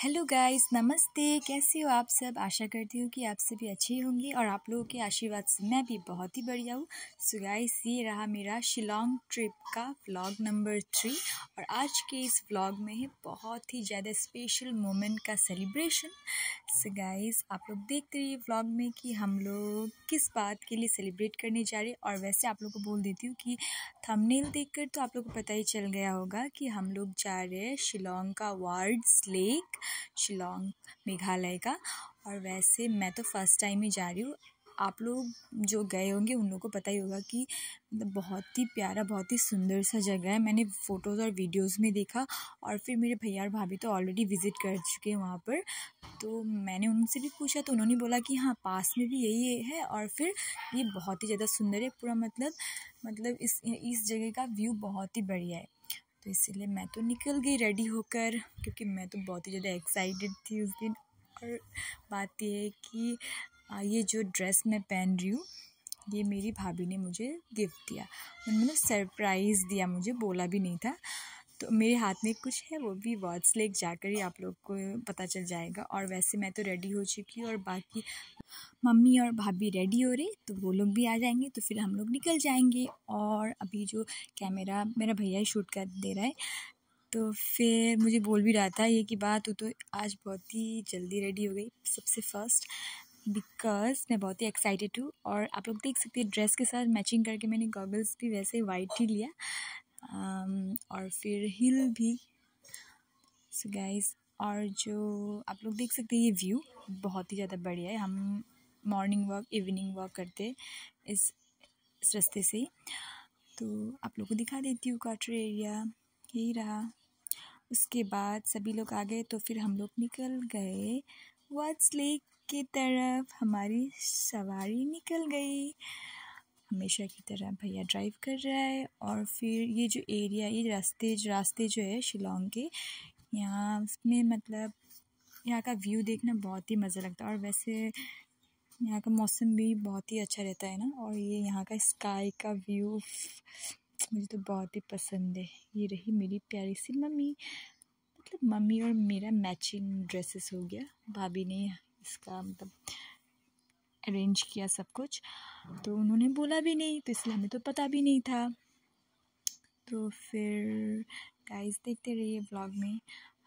Hello guys नमस्ते। कैसे हो आप सब? आशा करती हूँ कि आप सभी अच्छे होंगे और आप लोगों के आशीर्वाद से मैं भी बहुत ही बढ़िया हूँ। सो गाइस ये रहा मेरा शिलोंग ट्रिप का व्लॉग नंबर थ्री और आज के इस व्लॉग में है बहुत ही ज़्यादा स्पेशल मोमेंट का सेलिब्रेशन सो गाइस आप लोग देखते रहिए व्लॉग में कि हम लोग किस बात के लिए सेलिब्रेट करने जा रहे और वैसे आप लोग को बोल देती हूँ कि थंबनेल देखकर तो आप लोग को पता ही चल गया होगा कि हम लोग जा रहे हैं शिलोंग का वार्ड्स लेक शिलोंग, मेघालय का। और वैसे मैं तो फ़र्स्ट टाइम ही जा रही हूँ। आप लोग जो गए होंगे, उन लोगों को पता ही होगा कि मतलब बहुत ही प्यारा, बहुत ही सुंदर सा जगह है। मैंने फ़ोटोज़ और वीडियोस में देखा और फिर मेरे भैया और भाभी तो ऑलरेडी विज़िट कर चुके हैं वहाँ पर। तो मैंने उनसे भी पूछा तो उन्होंने बोला कि हाँ पास में भी यही है और फिर ये बहुत ही ज़्यादा सुंदर है। पूरा मतलब मतलब इस इस जगह का व्यू बहुत ही बढ़िया है। तो इसीलिए मैं तो निकल गई रेडी होकर, क्योंकि मैं तो बहुत ही ज़्यादा एक्साइटेड थी उस दिन। और बात यह है कि ये जो ड्रेस मैं पहन रही हूँ, ये मेरी भाभी ने मुझे गिफ्ट दिया। उन्होंने सरप्राइज़ दिया, मुझे बोला भी नहीं था। तो मेरे हाथ में कुछ है, वो भी वॉट्स लेक जाकर ही आप लोग को पता चल जाएगा। और वैसे मैं तो रेडी हो चुकी हूँ और बाकी मम्मी और भाभी रेडी हो रही तो वो लोग भी आ जाएँगे तो फिर हम लोग निकल जाएँगे। और अभी जो कैमरा मेरा भैया ही शूट कर दे रहा है तो फिर मुझे बोल भी रहा था, ये की बात हो तो आज बहुत ही जल्दी रेडी हो गई, सबसे फ़र्स्ट बिकॉज़ मैं बहुत ही एक्साइटेड हूँ और आप लोग देख सकते हैं ड्रेस के साथ मैचिंग करके मैंने गॉगल्स भी वैसे वाइट ही लिया। और फिर हिल भी। सो so गाइस और जो आप लोग देख सकते हैं ये व्यू बहुत ही ज़्यादा बढ़िया है। हम मॉर्निंग वॉक इवनिंग वॉक करते इस इस रास्ते से। तो आप लोग को दिखा देती हूँ क्वार्टर एरिया यही रहा। उसके बाद सभी लोग आ गए तो फिर हम लोग निकल गए वाट्स लेक की तरफ़। हमारी सवारी निकल गई। हमेशा की तरह भैया ड्राइव कर रहा है और फिर ये जो एरिया ये रास्ते रास्ते जो है शिलोंग के, यहाँ उसमें मतलब यहाँ का व्यू देखना बहुत ही मज़ा लगता है और वैसे यहाँ का मौसम भी बहुत ही अच्छा रहता है ना और ये यहाँ का स्काई का व्यू मुझे तो बहुत ही पसंद है। ये रही मेरी प्यारी सी मम्मी। मतलब मम्मी और मेरा मैचिंग ड्रेसेस हो गया। भाभी ने इसका मतलब अरेंज किया सब कुछ। तो उन्होंने बोला भी नहीं तो इसलिए हमें तो पता भी नहीं था। तो फिर गाइस देखते रहिए ब्लॉग में।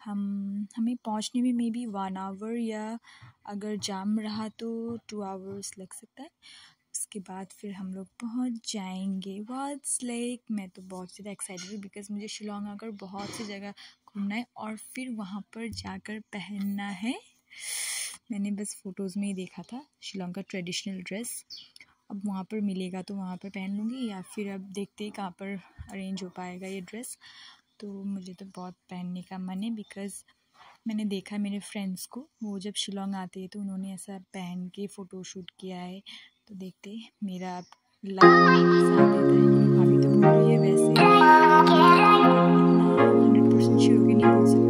हम हमें पहुँचने में मे बी वन आवर या अगर जाम रहा तो टू आवर्स लग सकता है। उसके बाद फिर हम लोग पहुँच जाएँगे वाट्स लेक मैं तो बहुत ज़्यादा एक्साइटेड हूँ बिकॉज़ मुझे शिलोंग आकर बहुत सी जगह घूमना है और फिर वहाँ पर जाकर पहनना है। मैंने बस फ़ोटोज़ में ही देखा था शिलोंग का ट्रेडिशनल ड्रेस अब वहाँ पर मिलेगा तो वहाँ पर पहन लूँगी या फिर अब देखते ही कहाँ पर अरेंज हो पाएगा ये ड्रेस तो मुझे तो बहुत पहनने का मन है बिकॉज़ मैंने देखा मेरे फ्रेंड्स को वो जब शिलोंग आते हैं तो उन्होंने ऐसा पहन के फ़ोटोशूट किया है। तो देखते मेरा अब लग अभी तो है वैसे। हंड्रेड परसेंट श्योर नहीं बोल सकती।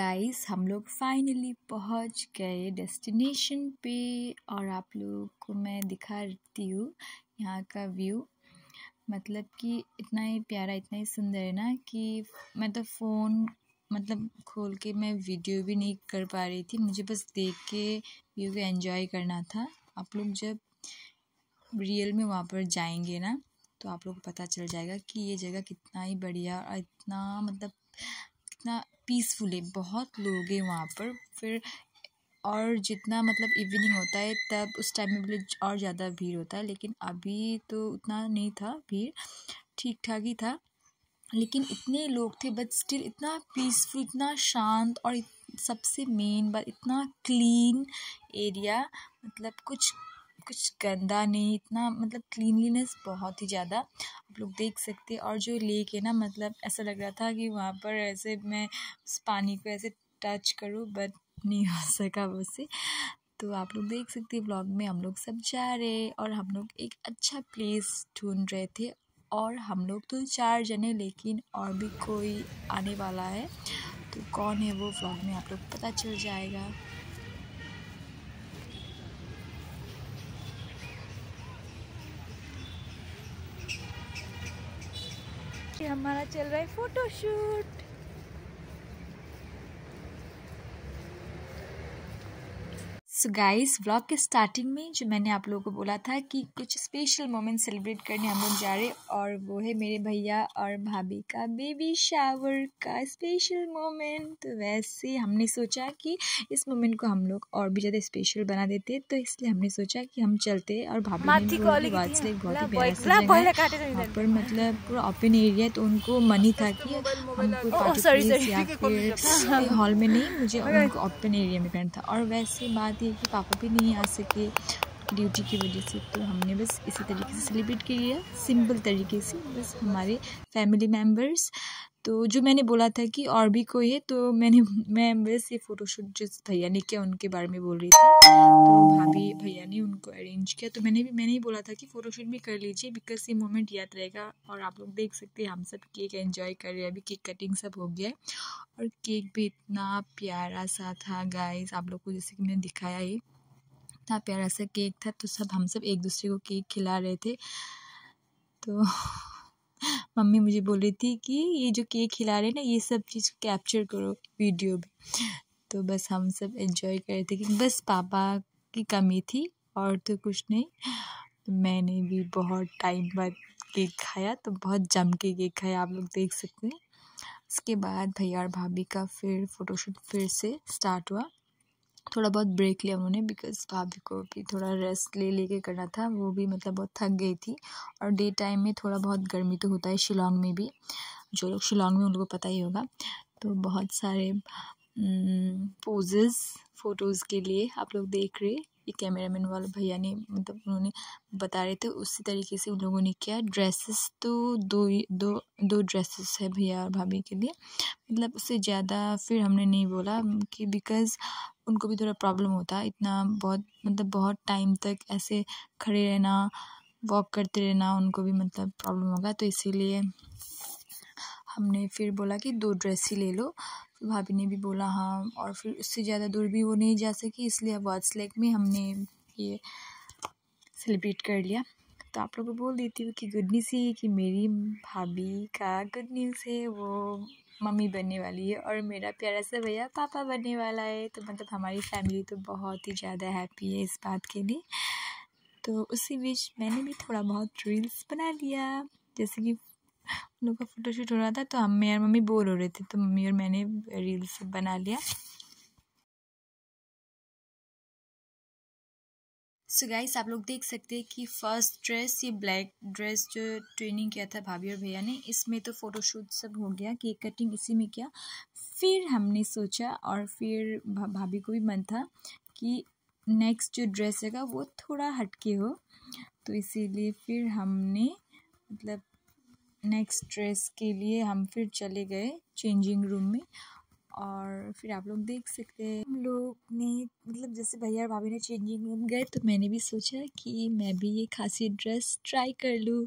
गाइस हम लोग फाइनली पहुँच गए डेस्टिनेशन पे और आप लोगों को मैं दिखाती हूँ यहाँ का व्यू मतलब कि इतना ही प्यारा, इतना ही सुंदर है ना कि मैं तो फ़ोन मतलब खोल के मैं वीडियो भी नहीं कर पा रही थी, मुझे बस देख के व्यू को एंजॉय करना था। आप लोग जब रियल में वहाँ पर जाएँगे ना तो आप लोग को पता चल जाएगा कि ये जगह कितना ही बढ़िया और इतना मतलब कितना पीसफुल है बहुत लोग हैं वहाँ पर। फिर और जितना मतलब इवनिंग होता है, तब उस टाइम में मतलब और ज़्यादा भीड़ होता है। लेकिन अभी तो उतना नहीं था भीड़। ठीक ठाक ही था। लेकिन इतने लोग थे बट स्टिल इतना पीसफुल इतना शांत और सबसे मेन बात, इतना क्लीन एरिया मतलब कुछ कुछ गंदा नहीं, इतना मतलब क्लीनलीनेस बहुत ही ज़्यादा आप लोग देख सकते और जो लेक है ना मतलब ऐसा लग रहा था कि वहाँ पर ऐसे मैं उस पानी को ऐसे टच करूँ बट नहीं हो सका मुझसे तो आप लोग देख सकते हैं ब्लॉग में हम लोग सब जा रहे और हम लोग एक अच्छा प्लेस ढूंढ रहे थे। और हम लोग तो चार जने, लेकिन और भी कोई आने वाला है। तो कौन है वो व्लॉग में आप लोग पता चल जाएगा। हमारा चल रहा है फोटोशूट सो गाइस व्लॉग के स्टार्टिंग में जो मैंने आप लोगों को बोला था कि कुछ स्पेशल मोमेंट सेलिब्रेट करने हम लोग जा रहे और वो है मेरे भैया और भाभी का बेबी शावर का स्पेशल मोमेंट तो वैसे हमने सोचा कि इस मोमेंट को हम लोग और भी ज़्यादा स्पेशल बना देते तो इसलिए हमने सोचा कि हम चलते और भाभी बहुत ही प्यारा पर मतलब पूरा ओपन एरिया तो उनको मनी था कि हमको हॉल में नहीं मुझे उनको ओपन एरिया में करना था। और वैसे बात ये कि पापा भी नहीं आ सके। ड्यूटी की वजह से तो हमने बस इसी तरीके से सेलिब्रेट किया सिंपल तरीके से बस हमारे फैमिली मेंबर्स तो जो मैंने बोला था कि और भी कोई है तो मैंने, मैं बस ये फ़ोटोशूट जिस भैया ने किया, उनके बारे में बोल रही थी। तो भाभी, भैया ने उनको अरेंज किया। तो मैंने भी, मैंने ही बोला था कि फ़ोटोशूट भी कर लीजिए बिकॉज़ ये मोमेंट याद रहेगा और आप लोग देख सकते हैं, हम सब केक एंजॉय कर रहे हैं। अभी केक कटिंग सब हो गया है। और केक भी इतना प्यारा सा था गाइस आप लोग को जैसे कि मैंने दिखाया ही। इतना प्यारा सा केक था तो सब हम सब एक दूसरे को केक खिला रहे थे। तो मम्मी मुझे बोल रही थी कि ये जो केक खिला रहे हैं ना, ये सब चीज़ कैप्चर करो वीडियो में। तो बस हम सब एंजॉय कर रहे थे कि बस पापा की कमी थी और तो कुछ नहीं। तो मैंने भी बहुत टाइम बाद केक खाया तो बहुत जम के केक खाया, आप लोग देख सकते हैं। उसके बाद भैया और भाभी का फिर फ़ोटोशूट फिर से स्टार्ट हुआ। थोड़ा बहुत ब्रेक लिया उन्होंने बिकॉज़ भाभी को भी थोड़ा रेस्ट ले, लेके करना था। वो भी मतलब बहुत थक गई थी। और डे टाइम में थोड़ा बहुत गर्मी तो होता है शिलोंग में भी। जो लोग शिलोंग में उन लोगों को पता ही होगा। तो बहुत सारे पोजेज़ फ़ोटोज़ के लिए आप लोग देख रहे ये कैमरामैन वाले भैया ने मतलब उन्होंने बता रहे थे। उसी तरीके से उन लोगों ने किया। ड्रेसेस तो दो दो दो ड्रेसेस है भैया और भाभी के लिए। मतलब उससे ज़्यादा फिर हमने नहीं बोला कि बिकॉज़ उनको भी थोड़ा प्रॉब्लम होता है। इतना बहुत मतलब बहुत टाइम तक ऐसे खड़े रहना, वॉक करते रहना उनको भी मतलब प्रॉब्लम होगा। तो इसीलिए हमने फिर बोला कि दो ड्रेस ही ले लो। तो भाभी ने भी बोला हाँ। और फिर उससे ज़्यादा दूर भी वो नहीं जा सकी, इसलिए वाट्स लेक में हमने ये सेलिब्रेट कर लिया। तो आप लोग को बोल देती हूँ कि गुड न्यूज़ ये कि मेरी भाभी का गुड न्यूज़ है, वो मम्मी बनने वाली है और मेरा प्यारा सा भैया पापा बनने वाला है। तो मतलब हमारी फैमिली तो बहुत ही ज़्यादा हैप्पी है इस बात के लिए। तो उसी बीच मैंने भी थोड़ा बहुत रील्स बना लिया। जैसे कि उन लोग का फ़ोटोशूट हो रहा था तो हम मेरे मम्मी बोर हो रहे थे तो मम्मी और मैंने रील्स बना लिया। सो so गाइस आप लोग देख सकते हैं कि फ़र्स्ट ड्रेस ये ब्लैक ड्रेस जो ट्रेनिंग किया था भाभी और भैया ने, इसमें तो फ़ोटोशूट सब हो गया केक कटिंग इसी में किया। फिर हमने सोचा और फिर भाभी को भी मन था कि नेक्स्ट जो ड्रेस है वो थोड़ा हटके हो। तो इसीलिए फिर हमने मतलब नेक्स्ट ड्रेस के लिए हम फिर चले गए चेंजिंग रूम में। और फिर आप लोग देख सकते हैं। हम लोग ने मतलब जैसे भैया और भाभी ने चेंजिंग रूम गए तो मैंने भी सोचा कि मैं भी ये खासी ड्रेस ट्राई कर लूँ।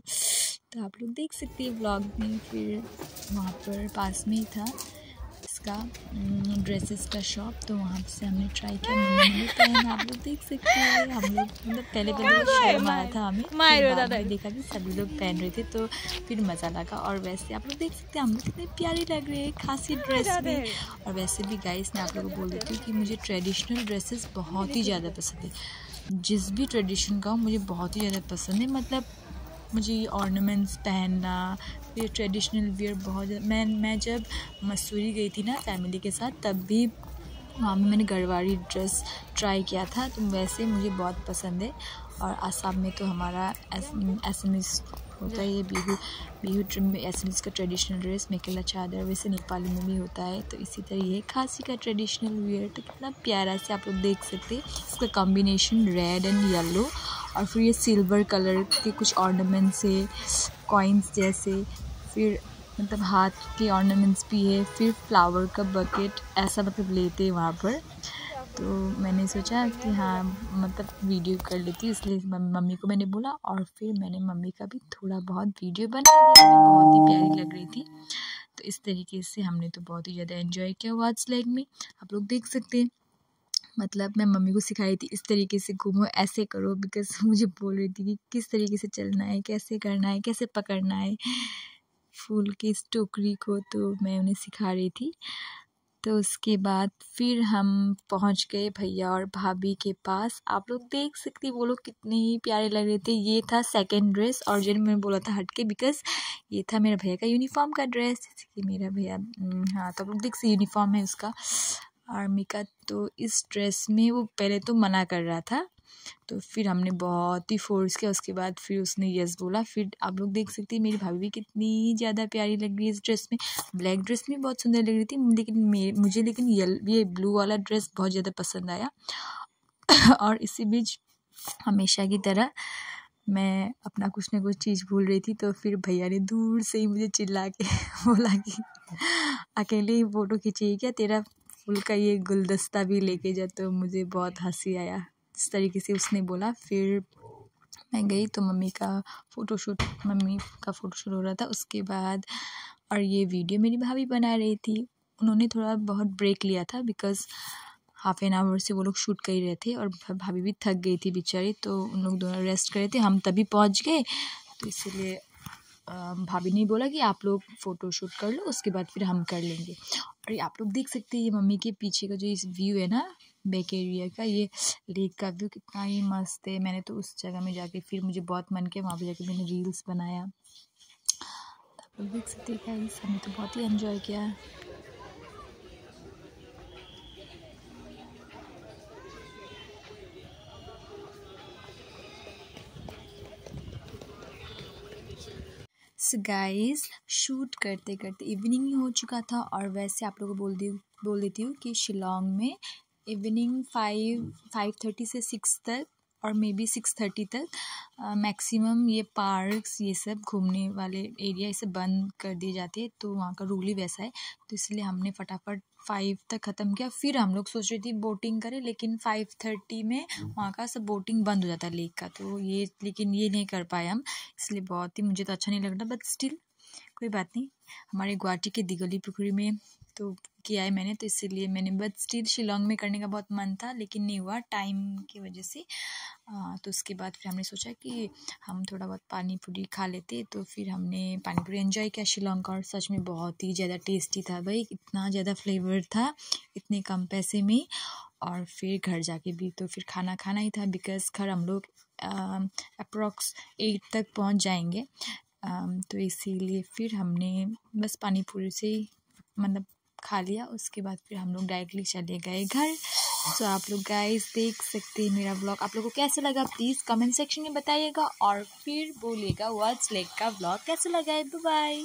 तो आप लोग देख सकते हैं ब्लॉग में, फिर वहाँ पर पास में ही था। इसका ड्रेसेस का शॉप तो वहाँ से हमने ट्राई किया। मैंने पहन आप लोग देख सकते हैं हम लोग मतलब पहले पहले शर्म आया था हमें देखा कि सभी लोग पहन रहे थे तो फिर मज़ा लगा। और वैसे आप लोग देख सकते हैं हम लोग कितने प्यारे लग रहे हैं खासी ड्रेस में। और वैसे भी गाइस मैं आप लोग को बोल देती हूँ कि मुझे ट्रेडिशनल ड्रेसेस बहुत ही ज़्यादा पसंद है। जिस भी ट्रेडिशन का हो मुझे बहुत ही ज़्यादा पसंद है। मतलब मुझे ये ऑर्नामेंट्स पहनना फिर ट्रेडिशनल वियर बहुत मैं मैं जब मसूरी गई थी ना फैमिली के साथ, तब भी, वहाँ में मैंने गढ़वाड़ी ड्रेस ट्राई किया था तो वैसे मुझे बहुत पसंद है। और आसाम में तो हमारा एस एस होता है ये बिहू बिहू ट्रिम में का ट्रेडिशनल ड्रेस मेकेला चादर वैसे नेपाली में भी होता है तो इसी तरह ये खासी का ट्रेडिशनल वेयर तो कितना प्यारा से आप लोग देख सकते हैं। इसका कॉम्बिनेशन रेड एंड येलो और फिर ये सिल्वर कलर के कुछ ऑर्नामेंट्स है कॉइन्स जैसे फिर मतलब हाथ के ऑर्नामेंट्स भी है फिर फ्लावर का बकेट ऐसा मतलब लेते हैं वहाँ पर। तो मैंने सोचा कि हाँ मतलब वीडियो कर लेती इसलिए मम्मी को मैंने बोला और फिर मैंने मम्मी का भी थोड़ा बहुत वीडियो बना दिया बहुत ही प्यारी लग रही थी। तो इस तरीके से हमने तो बहुत ही ज़्यादा इन्जॉय किया वाच लेग में। आप लोग देख सकते हैं। मतलब मैं मम्मी को सिखाई थी, इस तरीके से घूमो, ऐसे करो बिकॉज़ मुझे बोल रही थी कि किस तरीके से चलना है, कैसे करना है, कैसे पकड़ना है। फूल की इस टोकरी को तो मैं उन्हें सिखा रही थी। तो उसके बाद फिर हम पहुँच गए भैया और भाभी के पास। आप लोग देख सकते वो लोग कितने ही प्यारे लग रहे थे। ये था सेकंड ड्रेस और जिन मैंने बोला था हटके बिकॉज़ ये था मेरा भैया का यूनिफॉर्म का ड्रेस जैसे कि मेरा भैया हम्म, हाँ तो आप लोग देख सकते यूनिफॉर्म है उसका। आर्मी का तो इस ड्रेस में वो पहले तो मना कर रहा था। तो फिर हमने बहुत ही फोर्स किया। उसके बाद फिर उसने यस बोला। फिर आप लोग देख सकते हैं, मेरी भाभी भी कितनी ज़्यादा प्यारी लग रही है इस ड्रेस में। ब्लैक ड्रेस में बहुत सुंदर लग रही थी, लेकिन मुझे लेकिन यल ये ब्लू वाला ड्रेस बहुत ज़्यादा पसंद आया। और इसी बीच हमेशा की तरह मैं अपना कुछ ना कुछ चीज़ भूल रही थी तो फिर भैया ने दूर से ही मुझे चिल्ला के बोला कि, अकेले ही फ़ोटो खींची क्या? तेरा फूल का ये गुलदस्ता भी लेके जा। तो मुझे बहुत हँसी आया। इस तरीके से उसने बोला। फिर मैं गई तो मम्मी का फ़ोटोशूट मम्मी का फ़ोटोशूट हो रहा था। उसके बाद और ये वीडियो मेरी भाभी बना रही थी। उन्होंने थोड़ा बहुत ब्रेक लिया था बिकॉज़ हाफ़ एन आवर से वो लोग शूट कर ही रहे थे और भाभी भी थक गई थी बेचारी। तो उन लोग दोनों रेस्ट कर रहे थे। हम तभी पहुँच गए। तो इसीलिए भाभी ने बोला कि आप लोग फ़ोटो शूट कर लो, उसके बाद फिर हम कर लेंगे। और ये आप लोग देख सकते हैं, ये मम्मी के पीछे का जो इस व्यू है ना बैक एरिया का, ये लेक का व्यू कितना ही मस्त है। मैंने तो उस जगह में जाके फिर मुझे बहुत मन किया, वहाँ पर जाके मैंने रील्स बनाया। आप लोग देख सकते हैं हमने तो बहुत ही इन्जॉय किया। गाइस शूट करते करते इवनिंग ही हो चुका था और वैसे आप लोगों को बोल दी बोल देती हूँ कि शिलोंग में इवनिंग फाइव फाइव थर्टी से सिक्स तक और मे बी सिक्स थर्टी तक मैक्सिमम ये पार्क्स ये सब घूमने वाले एरिया इसे बंद कर दिए जाते हैं तो वहाँ का रूल ही वैसा है। तो इसलिए हमने फटाफट फाइव तक ख़त्म किया। फिर हम लोग सोच रहे थे बोटिंग करें, लेकिन फाइव थर्टी में वहाँ का सब बोटिंग बंद हो जाता है लेक का। तो ये, लेकिन ये नहीं कर पाए हम, इसलिए बहुत ही मुझे तो अच्छा नहीं लग रहा बट स्टिल कोई बात नहीं। हमारे गुवाहाटी के दिगली पुखरी में तो किया है मैंने तो इसीलिए मैंने बट स्टिल शिलोंग में करने का बहुत मन था लेकिन नहीं हुआ टाइम की वजह से। आ, तो उसके बाद फिर हमने सोचा कि हम थोड़ा बहुत पानी पूरी खा लेते तो फिर हमने पानी पूरी एंजॉय किया शिलोंग का और सच में बहुत ही ज़्यादा टेस्टी था भाई इतना ज़्यादा फ्लेवर था इतने कम पैसे में। और फिर घर जाके भी तो फिर खाना खाना ही था बिकॉज़ घर हम लोग अप्रॉक्स एट तक पहुँच जाएँगे। तो इसीलिए फिर हमने बस पानी पूरी से मतलब खा लिया। उसके बाद फिर हम लोग डायरेक्टली चले गए घर। तो आप लोग गाइस देख सकते हैं मेरा ब्लॉग आप लोगों को कैसा लगा? प्लीज़ कमेंट सेक्शन में बताइएगा और फिर बोलिएगा वर्ड्स लेक का ब्लॉग कैसा लगा है? बाय